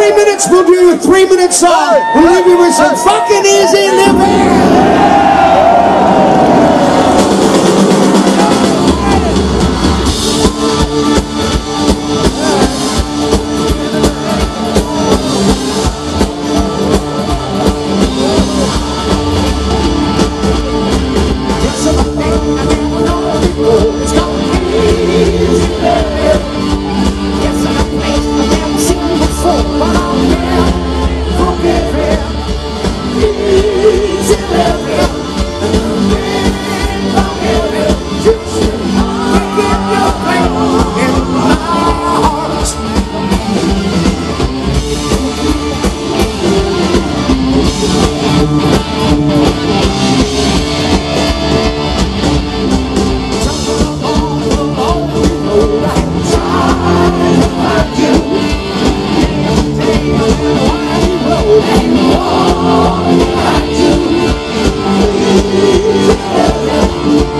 three minutes, we'll do a three minute song. We'll leave you with some fucking easy living. you.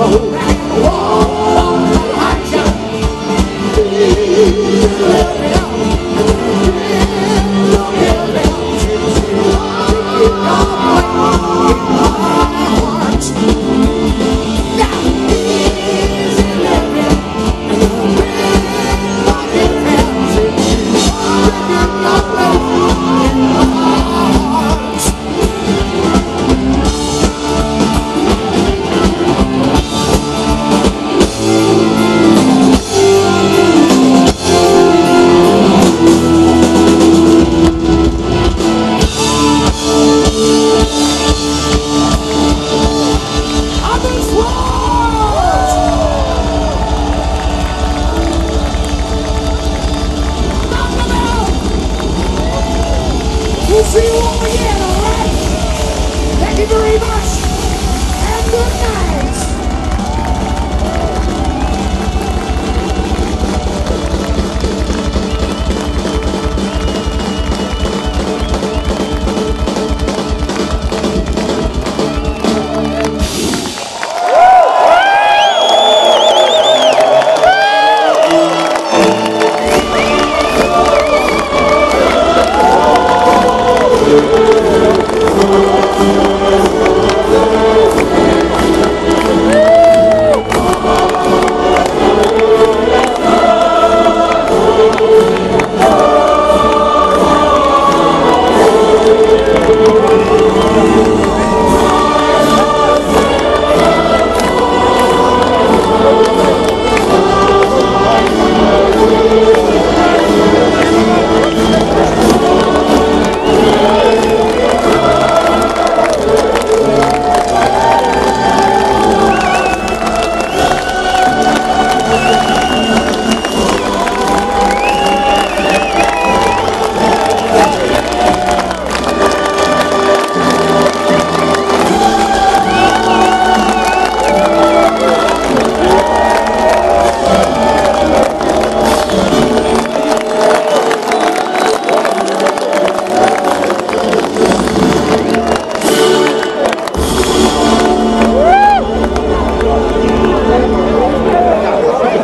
Road. you